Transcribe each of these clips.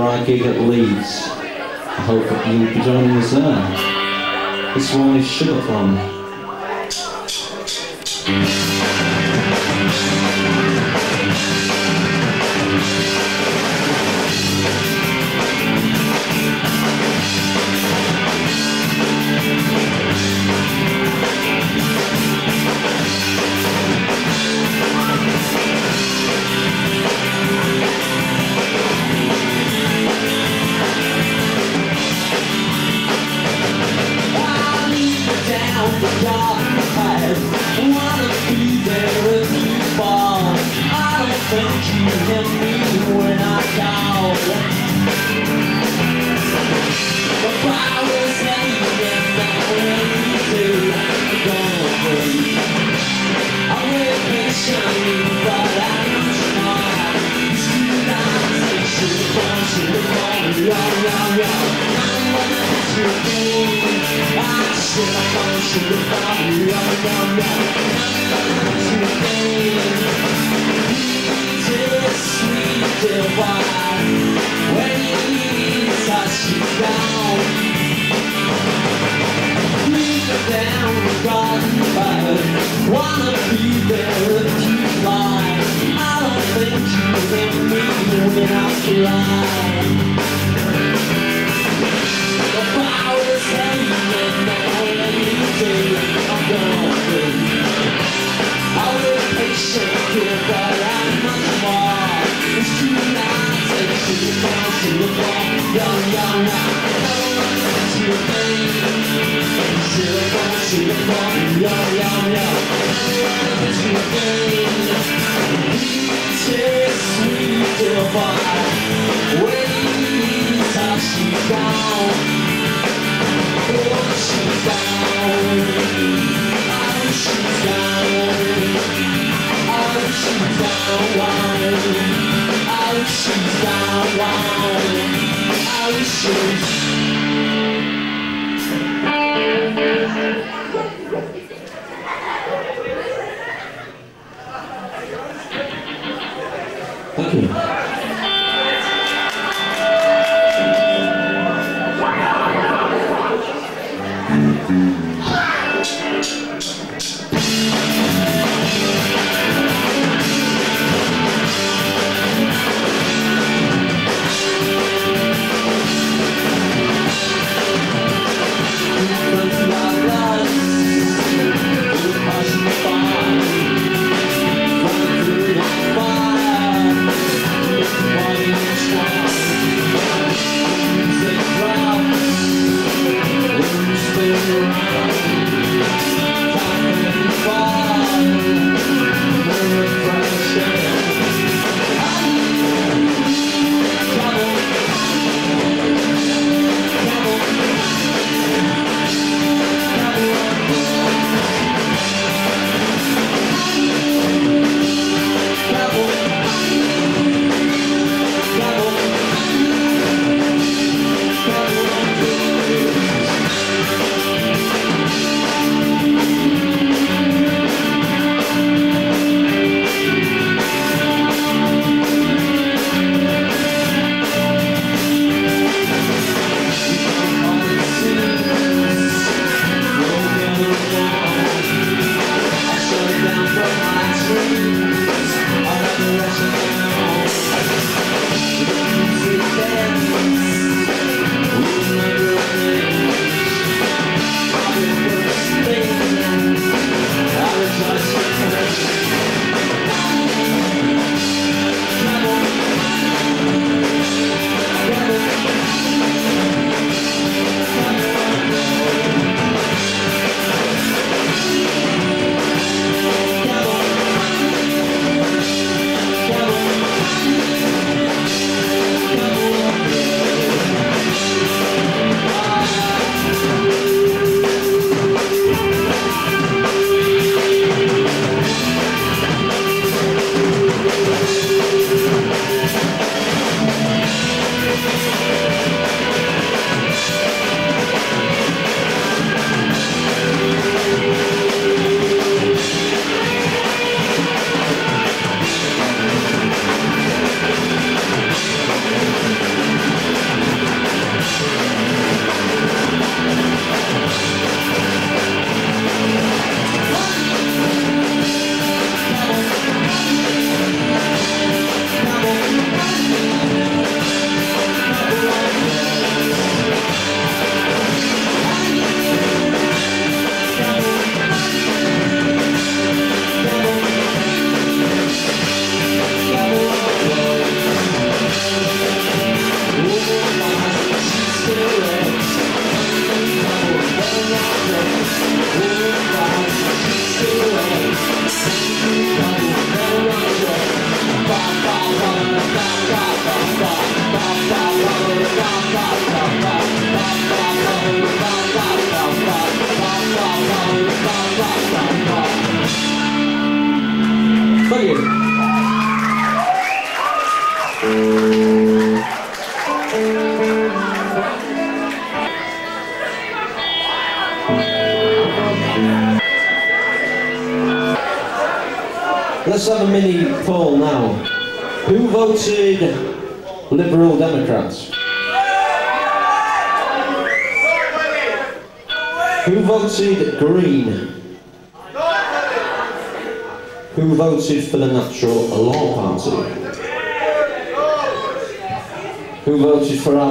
our gig at Leeds. I hope that you'll be joining us there. This one is Sugar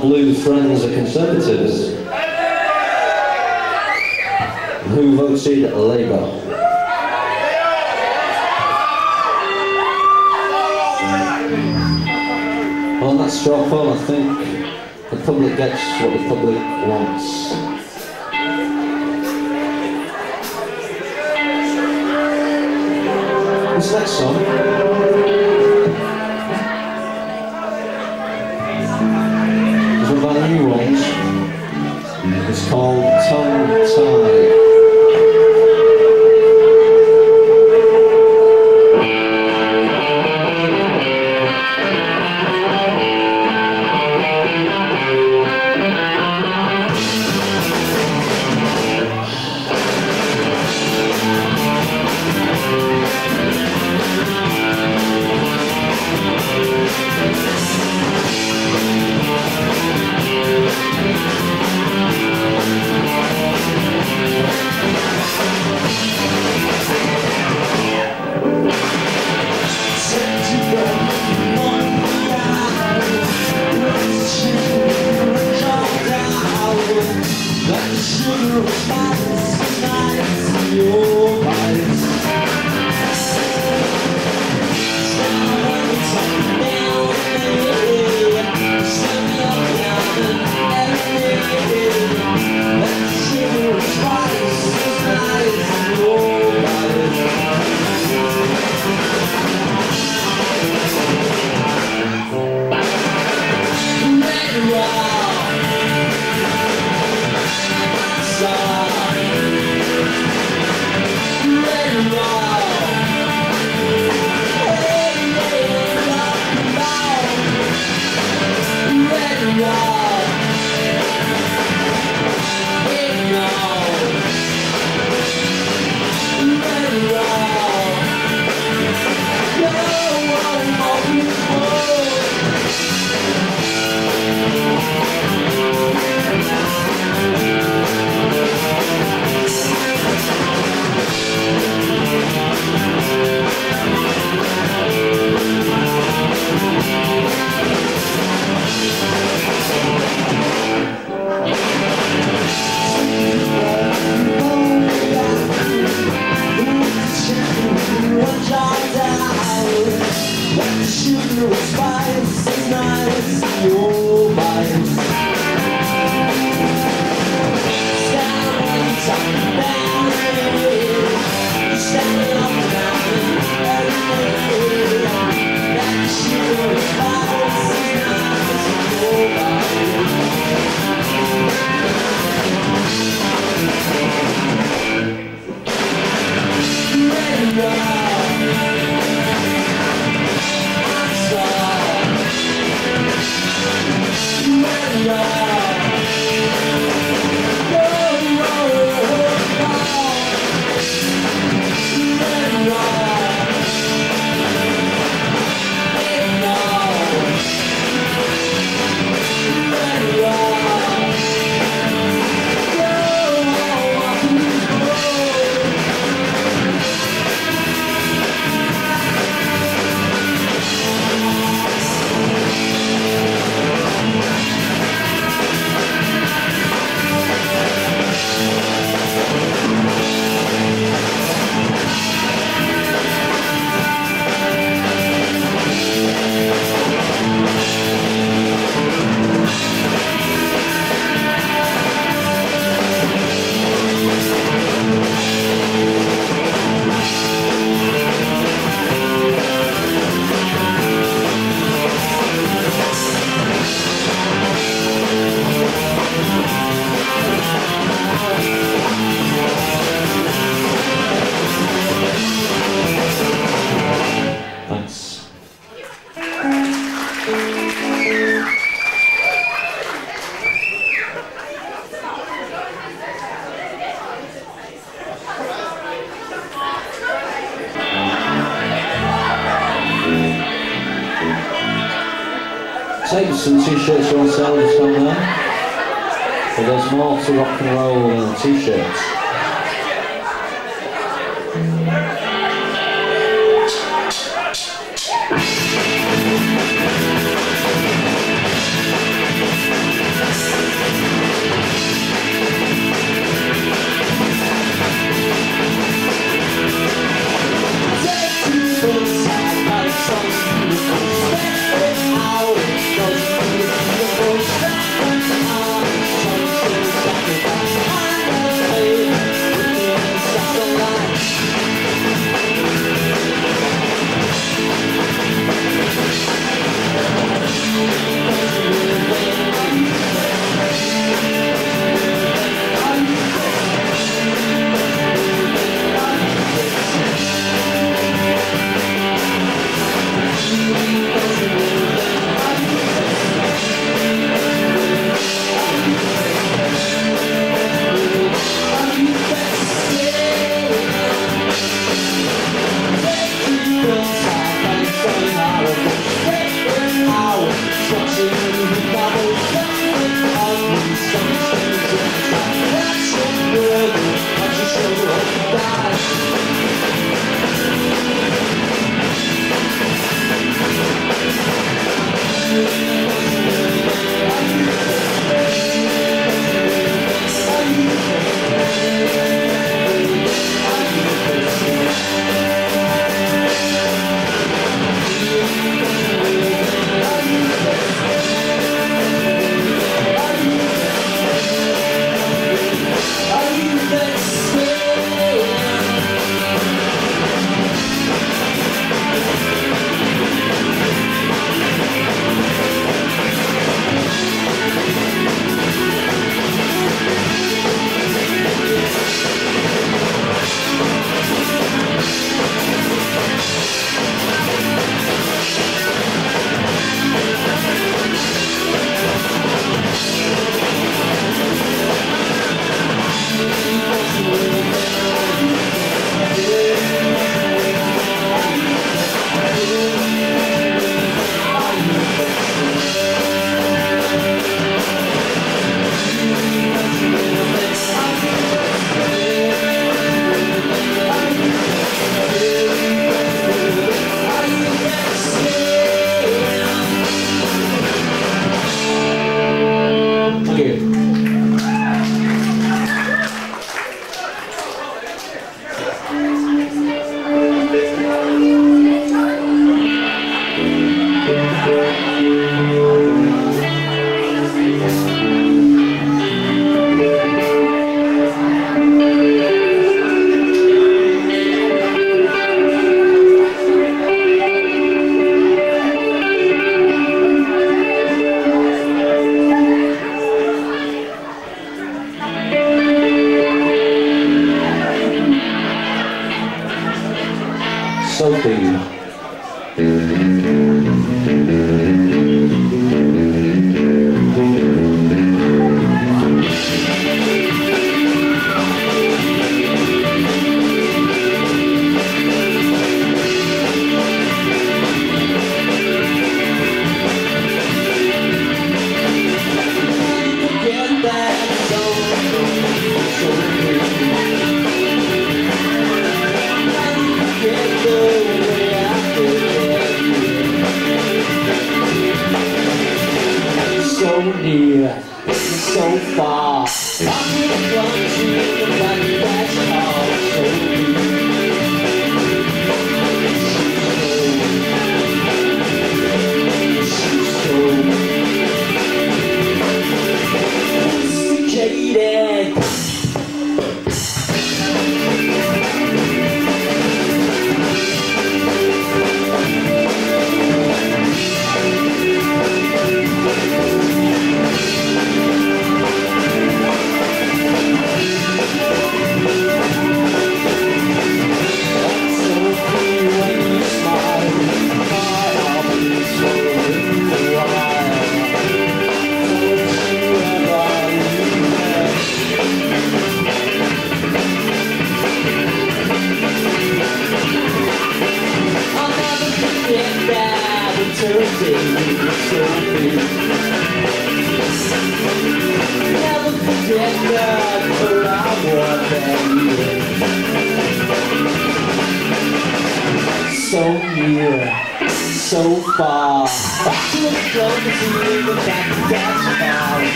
Blue friends, the Conservatives? Who voted Labour? Well, that straw poll. I think the public gets what the public wants.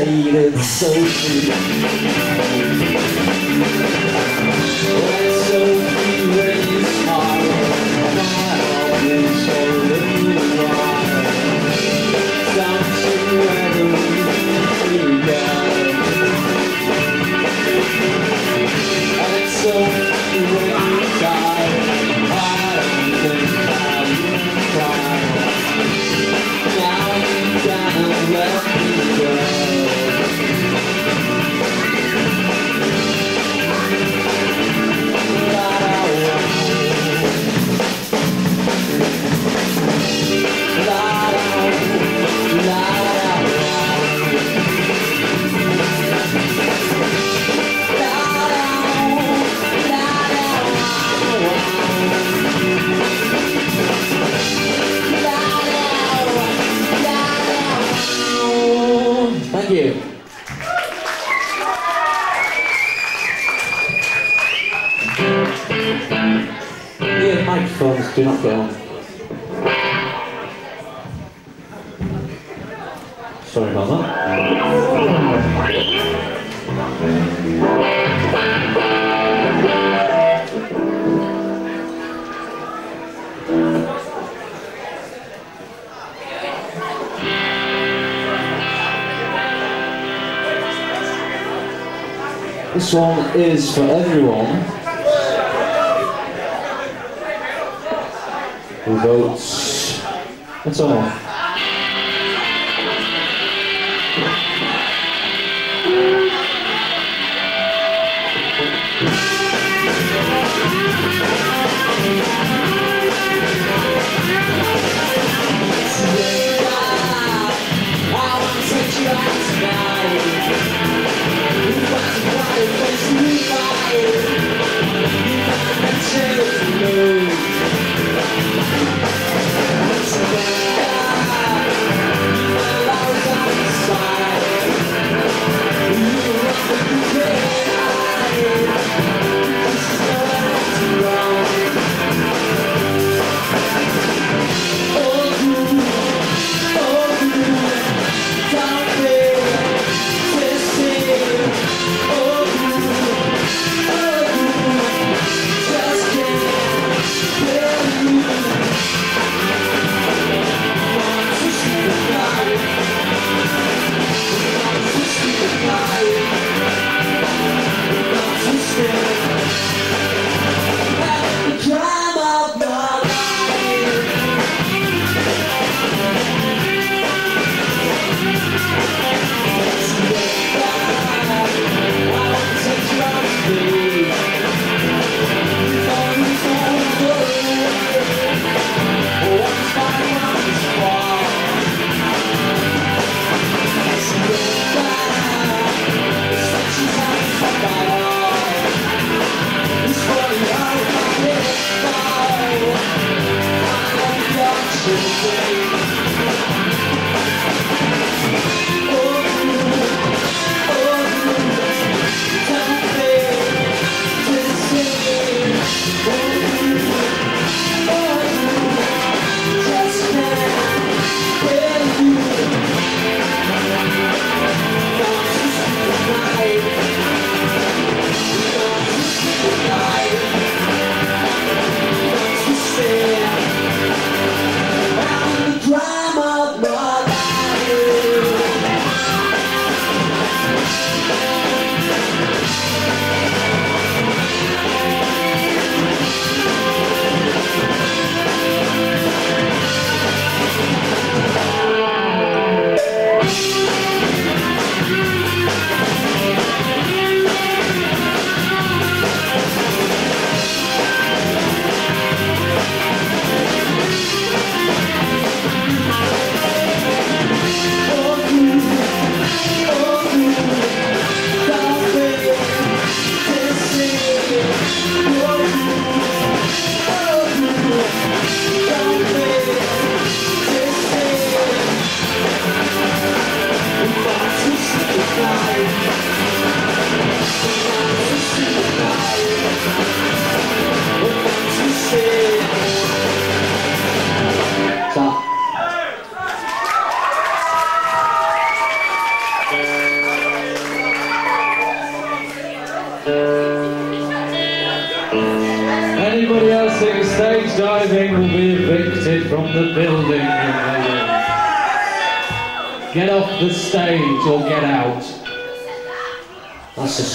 Outdated, so sweet.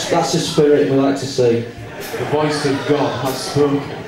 That's the, spirit we like to see. The voice of God has spoken.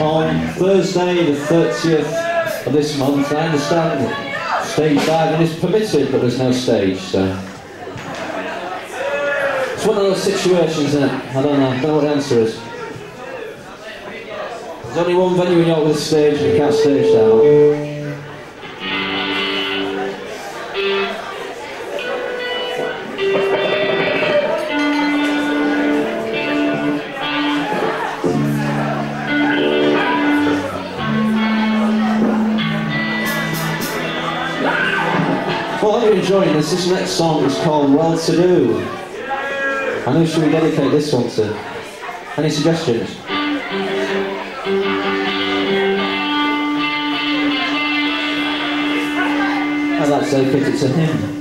On Thursday, the 30th of this month. I understand stage diving is permitted, but there's no stage, so. It's one of those situations, it? I don't know, I don't know what the answer is. There's only one venue in York with a stage, and you can't stage down. This. Next song is called Well To Do. And who should we dedicate this one to? Any suggestions? I'd like to say dedicate it to him.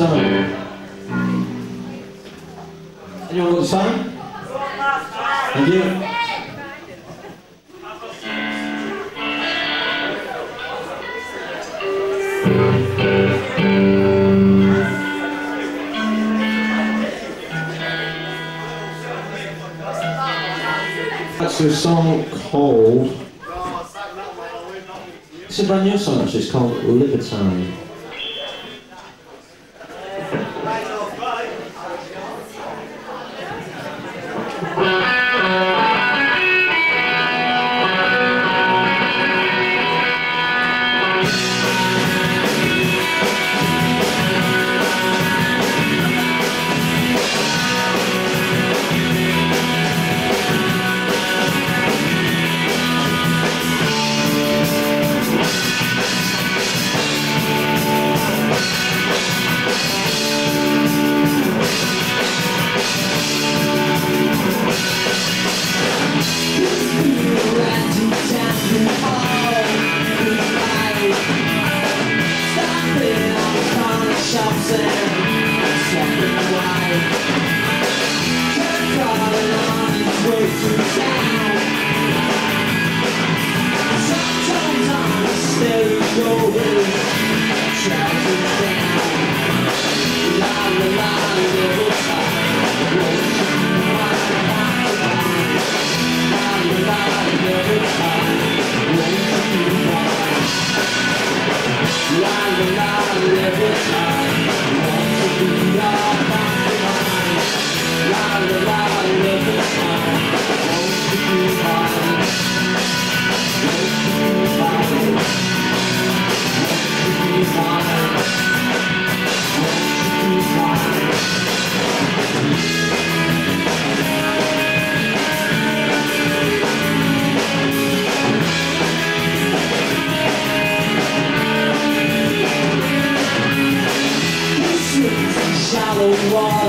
song? Anyone know the song? Thank you. That's a song called. It's a brand new song actually, it's called Libertine. Oh, wow.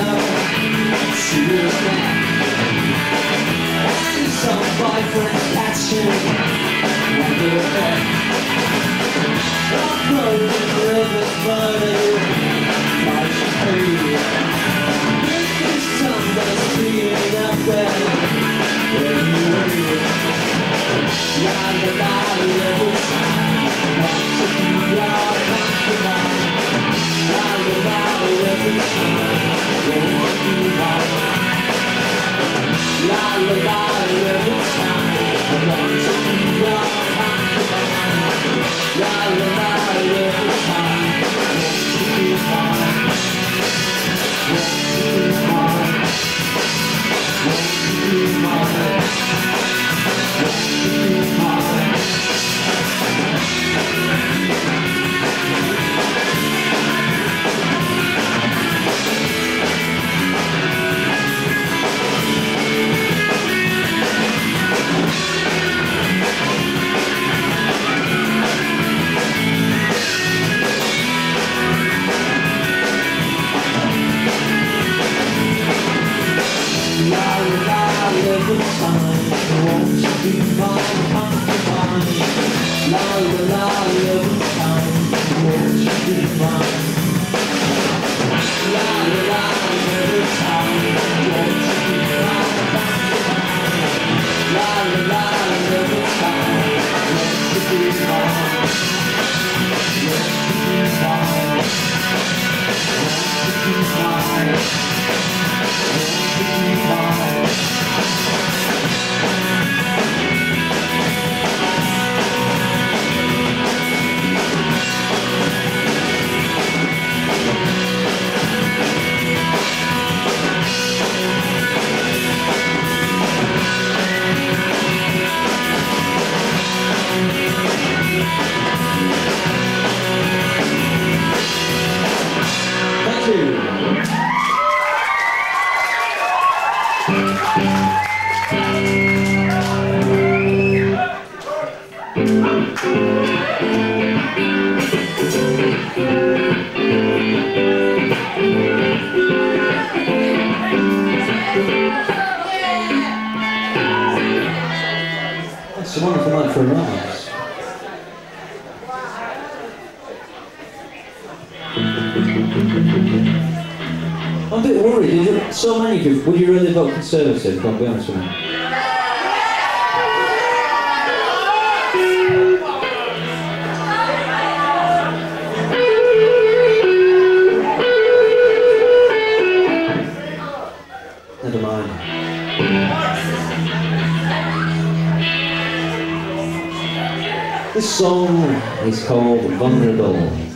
It's a wonderful night for Rollins. I'm a bit worried. So many people. Would you really vote Conservative? Don't be honest with me. Never mind. This song is called Vulnerable.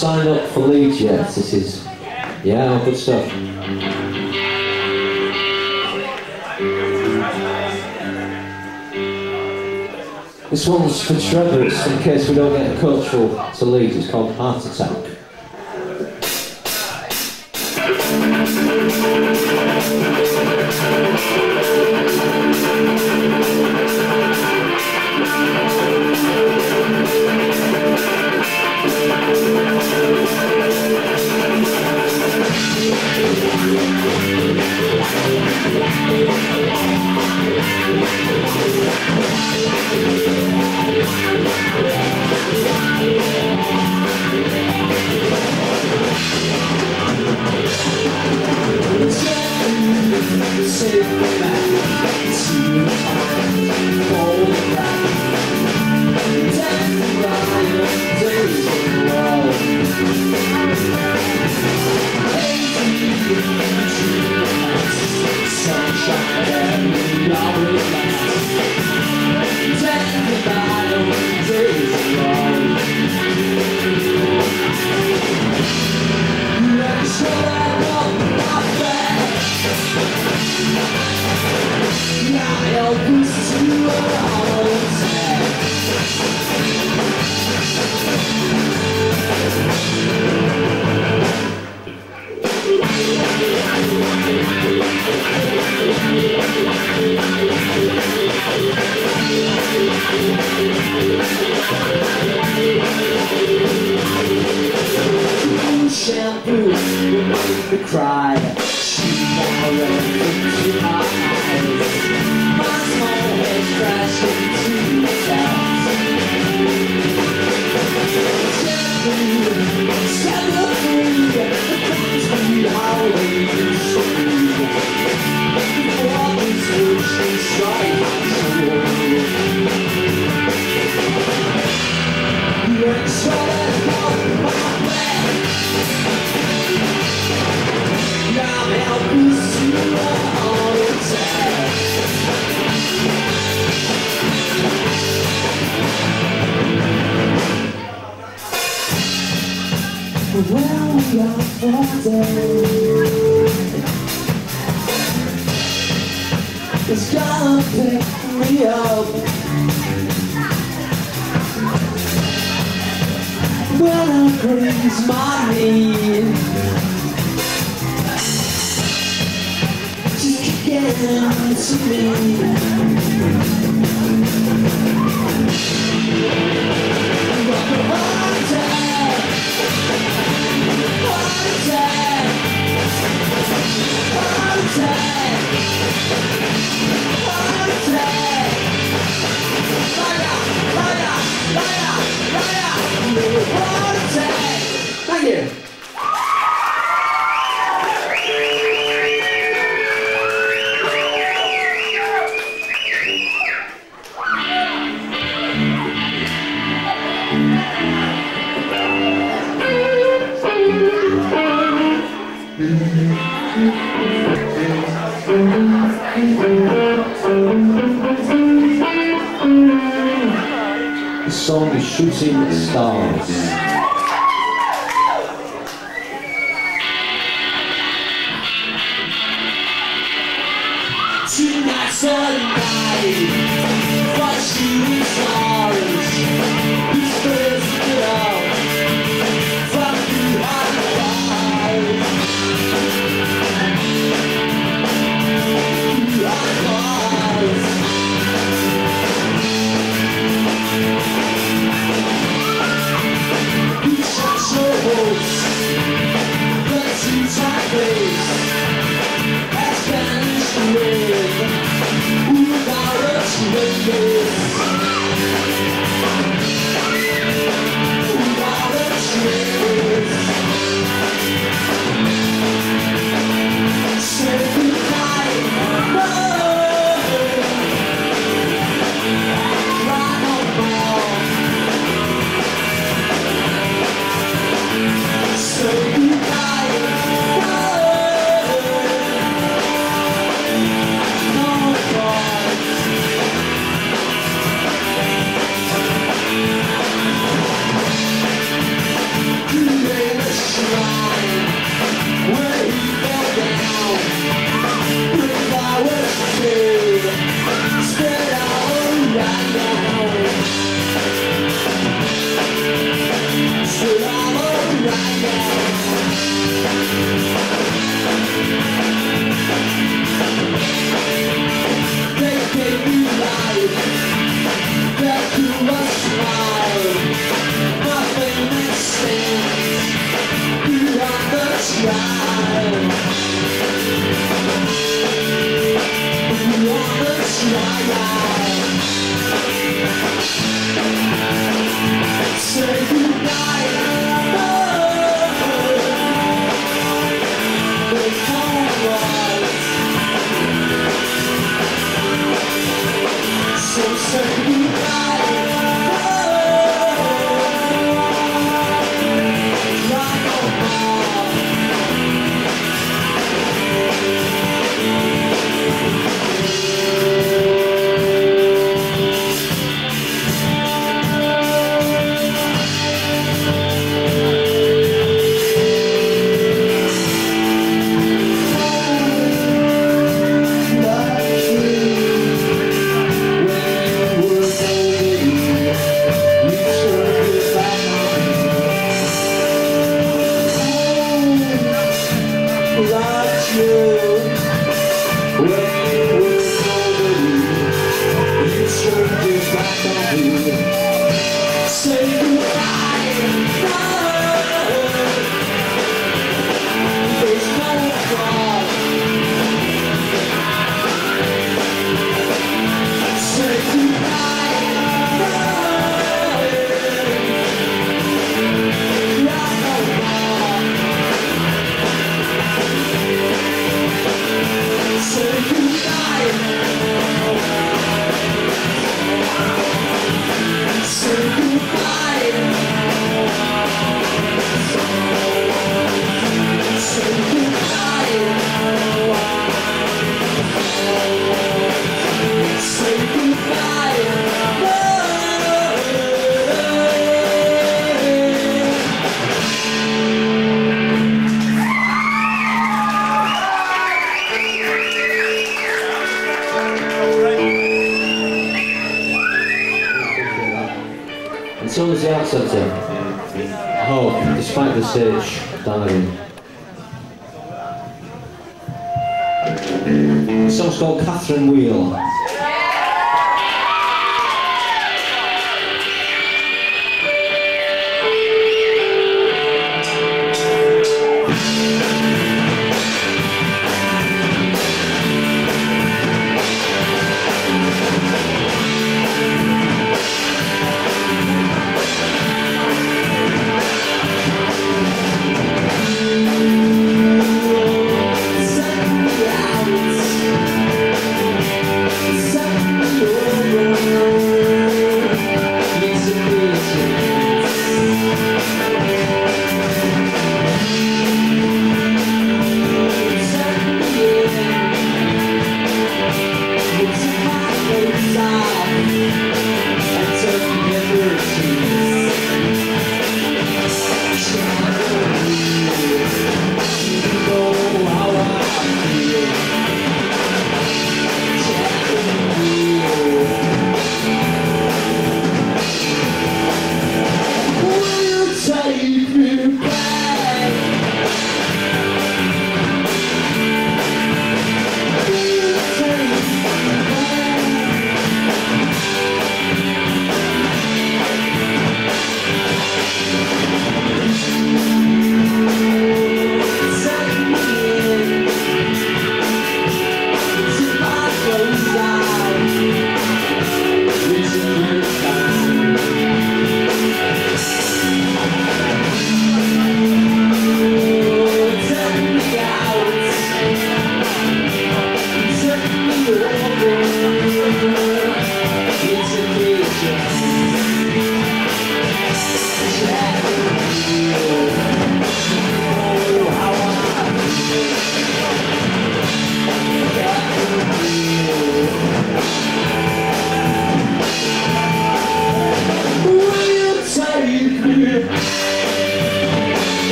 Signed up for Leeds yet? This is, yeah, good stuff. This one's for Trevor, in case we don't get a cultural to Leeds, it's called Heart Attack.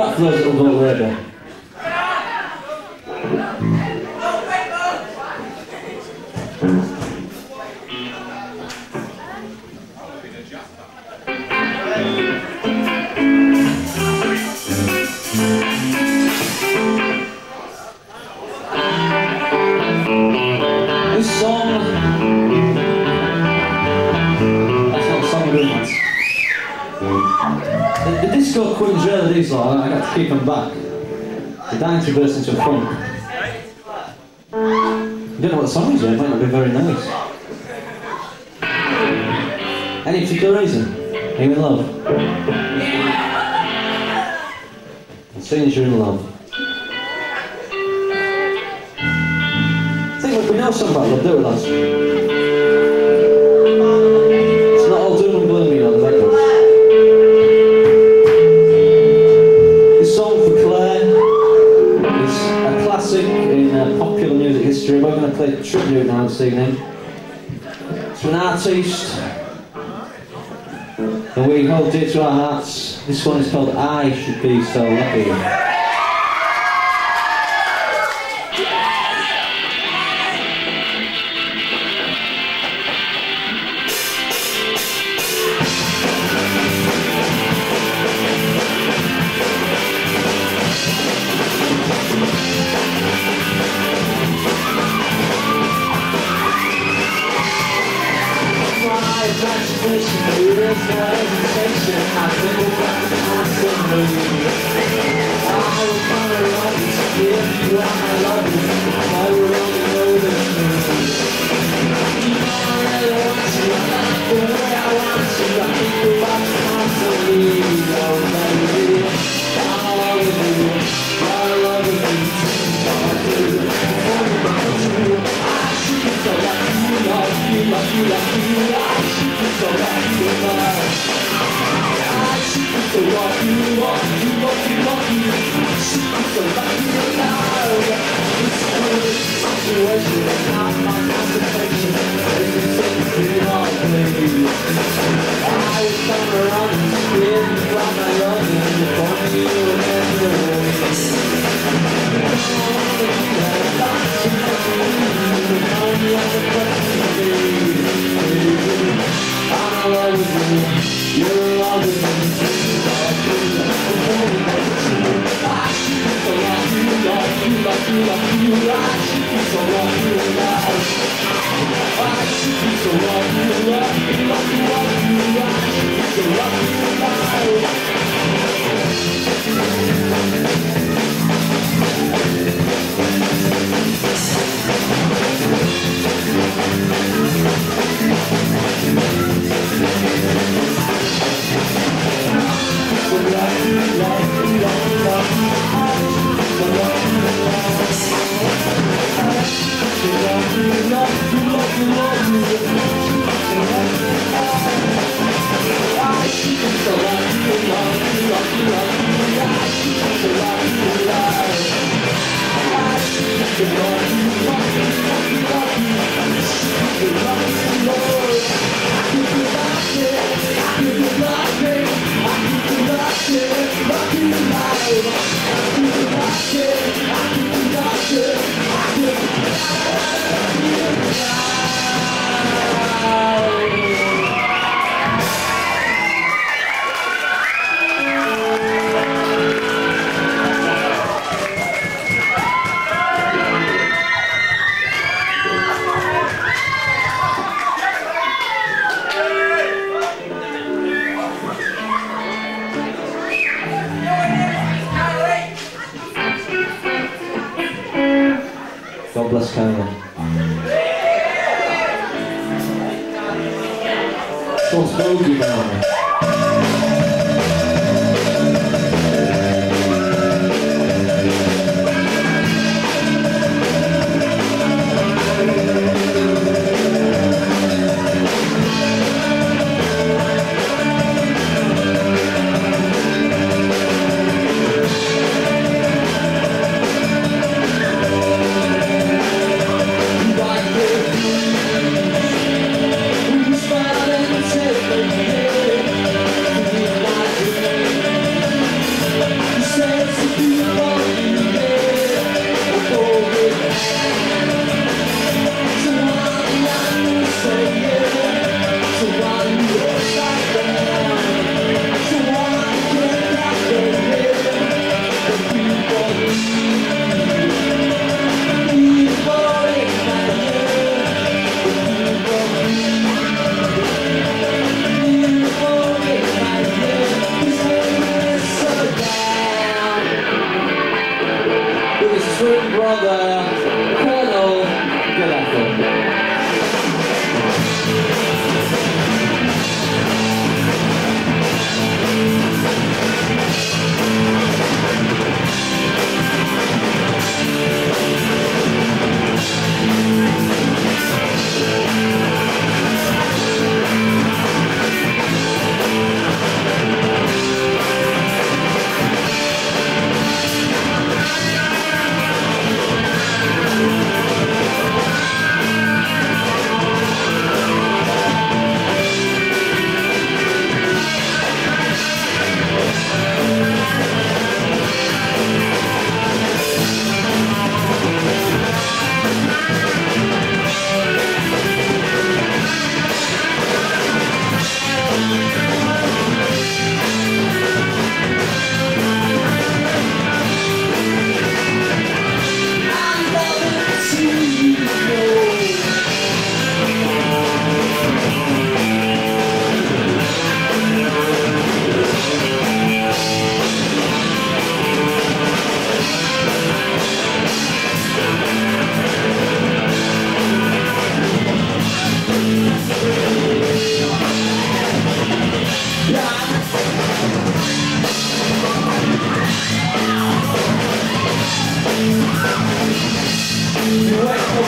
Bak Fransız olduğunu buraya to don't know what the song is, it might not be very nice. Any particular reason? Are you in love? As soon as you're in love. I think we know something about love, do we, lads? Dear to our hearts. This one is called I Should Be So Lucky.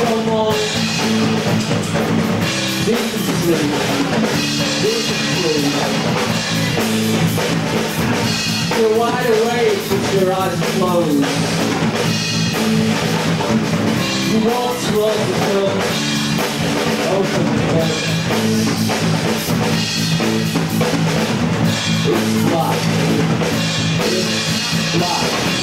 almost discipline, discipline. You're wide awake with your eyes closed. You won't slow the. Open the. It's locked. It's locked.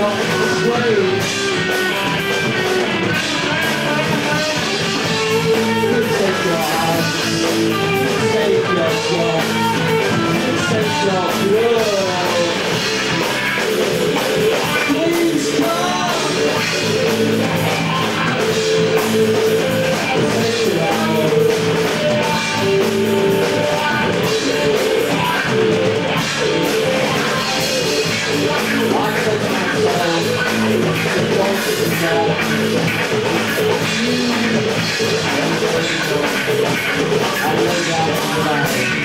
take your house, take your I lay down